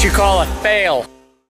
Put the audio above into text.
what you call a fail.